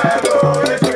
Hallelujah.